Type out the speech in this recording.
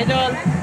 Idol.